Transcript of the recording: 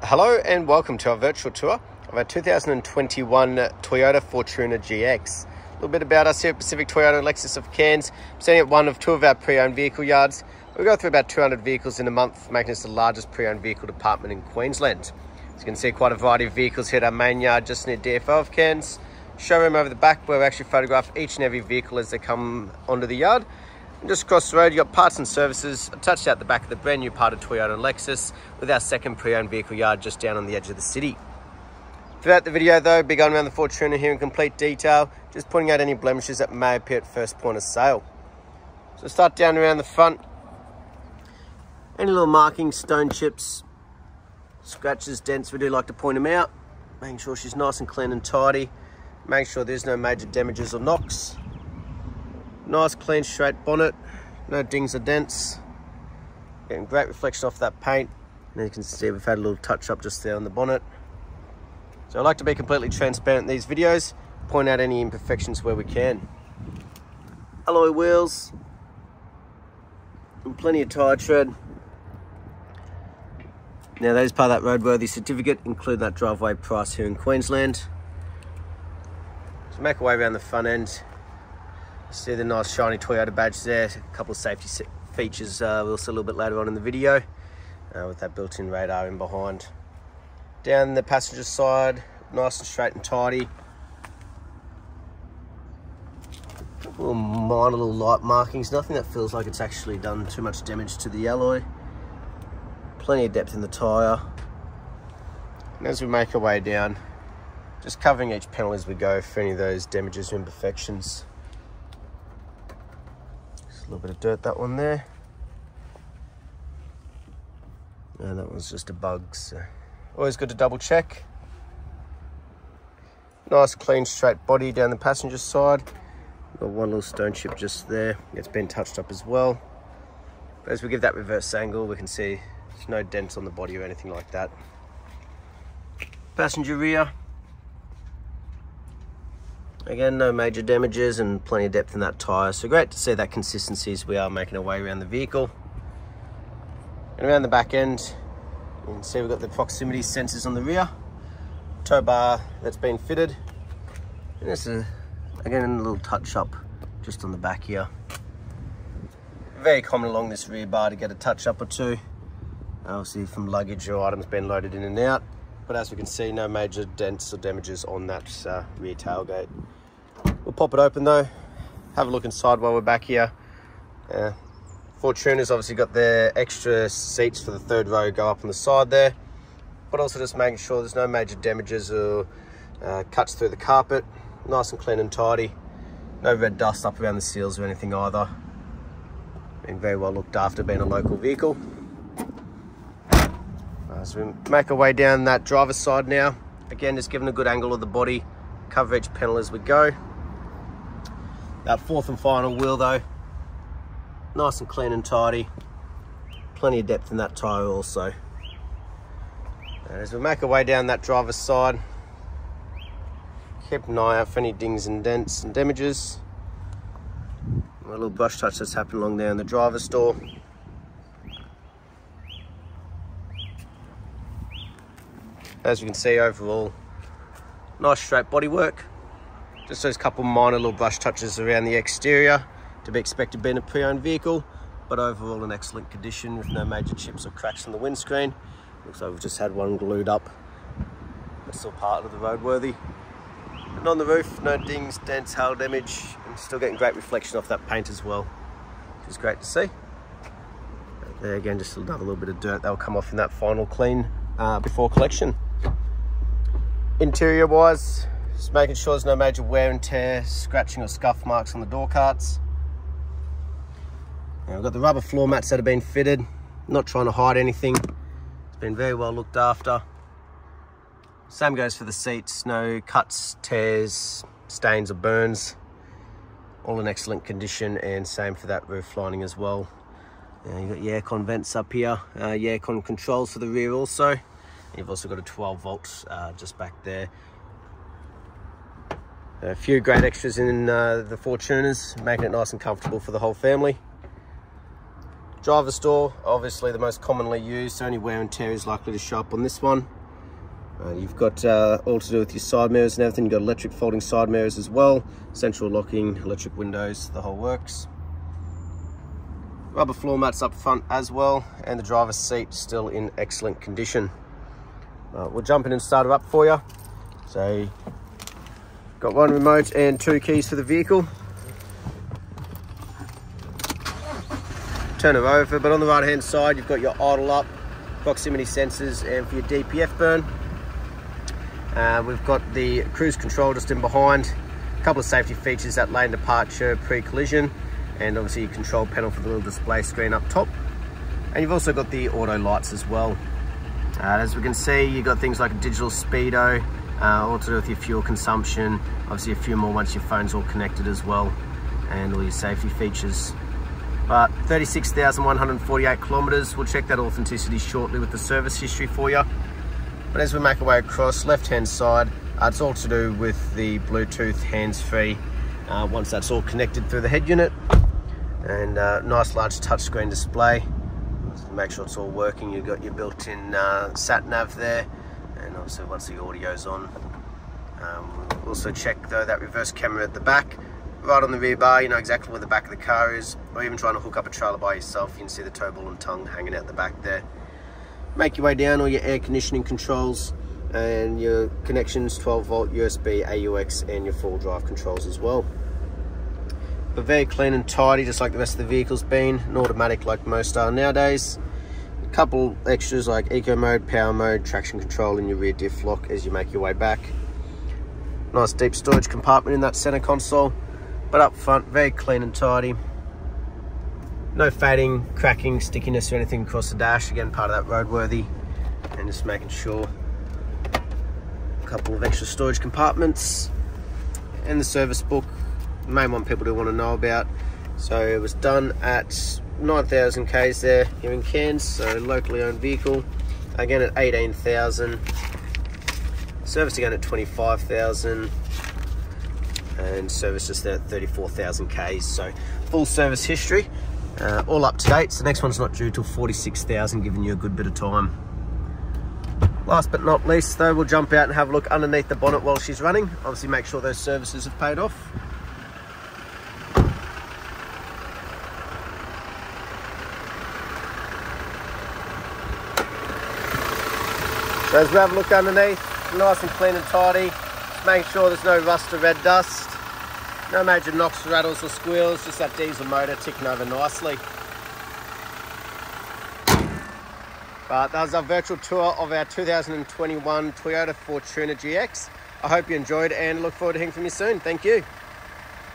Hello and welcome to our virtual tour of our 2021 Toyota Fortuner GX. A little bit about us here at Pacific Toyota Lexus of Cairns. I'm standing at one of two of our pre-owned vehicle yards. We go through about 200 vehicles in a month, making us the largest pre-owned vehicle department in Queensland. As you can see, quite a variety of vehicles here at our main yard just near DFO of Cairns. Showroom over the back where we actually photograph each and every vehicle as they come onto the yard. And just across the road, you've got parts and services attached out the back of the brand new part of Toyota and Lexus with our second pre-owned vehicle yard just down on the edge of the city. Throughout the video though, be going around the Fortuner here in complete detail, just pointing out any blemishes that may appear at first point of sale. So start down around the front. Any little markings, stone chips, scratches, dents, we do like to point them out. Making sure she's nice and clean and tidy. Make sure there's no major damages or knocks. Nice clean straight bonnet, no dings or dents. Getting great reflection off that paint. And you can see we've had a little touch up just there on the bonnet. So I like to be completely transparent in these videos, point out any imperfections where we can. Alloy wheels, and plenty of tyre tread. Now those part of that roadworthy certificate include that driveway price here in Queensland. So make our way around the front end. See the nice shiny Toyota badge there. A couple of safety features uh, we'll see a little bit later on in the video uh, with that built-in radar in behind. Down the passenger side, nice and straight and tidy. Little minor little light markings, nothing that feels like it's actually done too much damage to the alloy. Plenty of depth in the tyre. And as we make our way down, just covering each panel as we go for any of those damages or imperfections little bit of dirt, that one there. And that was just a bug, so always good to double check. Nice, clean, straight body down the passenger side. Got one little stone chip just there. It's been touched up as well. But as we give that reverse angle, we can see there's no dents on the body or anything like that. Passenger rear, Again, no major damages and plenty of depth in that tyre. So great to see that consistency as we are making our way around the vehicle. And around the back end, you can see we've got the proximity sensors on the rear. Tow bar that's been fitted. And there's a, again, a little touch up just on the back here. Very common along this rear bar to get a touch up or two. Obviously from luggage or items being loaded in and out. But as we can see, no major dents or damages on that uh, rear tailgate. We'll pop it open though, have a look inside while we're back here. Uh, Fortuner's obviously got their extra seats for the third row go up on the side there, but also just making sure there's no major damages or uh, cuts through the carpet. Nice and clean and tidy. No red dust up around the seals or anything either. Been very well looked after being a local vehicle. Uh, so we make our way down that driver's side now. Again, just giving a good angle of the body, cover each panel as we go. That fourth and final wheel though, nice and clean and tidy. Plenty of depth in that tyre also. And as we make our way down that driver's side, keep an eye out for any dings and dents and damages. A little brush touch that's happened along there in the driver's door. As you can see overall, nice straight bodywork. Just those couple minor little brush touches around the exterior to be expected being a pre-owned vehicle, but overall in excellent condition with no major chips or cracks on the windscreen. Looks like we've just had one glued up. It's still part of the roadworthy. And on the roof, no dings, dents, hail damage, and still getting great reflection off that paint as well, which is great to see. There again, just another little bit of dirt that'll come off in that final clean uh, before collection. Interior wise, just making sure there's no major wear and tear, scratching or scuff marks on the door cards. Now we've got the rubber floor mats that have been fitted. Not trying to hide anything. It's been very well looked after. Same goes for the seats. No cuts, tears, stains or burns. All in excellent condition and same for that roof lining as well. Uh, you've got your aircon vents up here. Uh, your aircon controls for the rear also. You've also got a 12 volts uh, just back there a few great extras in uh, the Fortuners, making it nice and comfortable for the whole family. Driver's door, obviously the most commonly used, only wear and tear is likely to show up on this one. Uh, you've got uh, all to do with your side mirrors and everything. You've got electric folding side mirrors as well, central locking, electric windows, the whole works. Rubber floor mats up front as well, and the driver's seat still in excellent condition. Uh, we'll jump in and start it up for you. So, got one remote and two keys for the vehicle. Turn it over, but on the right hand side, you've got your idle up, proximity sensors, and for your DPF burn. Uh, we've got the cruise control just in behind, a couple of safety features that lane departure pre-collision, and obviously your control panel for the little display screen up top. And you've also got the auto lights as well. Uh, as we can see, you've got things like a digital speedo, uh, all to do with your fuel consumption, obviously a few more once your phone's all connected as well, and all your safety features. But 36,148 kilometers, we'll check that authenticity shortly with the service history for you. But as we make our way across, left-hand side, uh, it's all to do with the Bluetooth hands-free. Uh, once that's all connected through the head unit, and uh, nice large touchscreen display. Make sure it's all working. You've got your built-in uh, sat nav there, obviously once the audio's on. Um, also check though that reverse camera at the back, right on the rear bar. You know exactly where the back of the car is, or even trying to hook up a trailer by yourself. You can see the tow ball and tongue hanging out the back there make your way down all your air conditioning controls and your connections 12 volt USB AUX and your full drive controls as well but very clean and tidy just like the rest of the vehicle's been automatic like most are nowadays couple extras like eco mode power mode traction control and your rear diff lock as you make your way back nice deep storage compartment in that center console but up front very clean and tidy no fading, cracking, stickiness or anything across the dash. Again, part of that roadworthy. And just making sure a couple of extra storage compartments. And the service book, the main one people do want to know about. So it was done at 9,000 Ks there here in Cairns, so locally owned vehicle. Again at 18,000. Service again at 25,000 and service just there at 34,000 Ks. So full service history uh, all up to date. So the next one's not due till 46,000, giving you a good bit of time. Last but not least though, we'll jump out and have a look underneath the bonnet while she's running. Obviously make sure those services have paid off. So as we have a look underneath, nice and clean and tidy. Just make sure there's no rust or red dust. No major knocks, rattles or squeals, just that diesel motor ticking over nicely. But that was our virtual tour of our 2021 Toyota Fortuner GX. I hope you enjoyed and look forward to hearing from you soon. Thank you.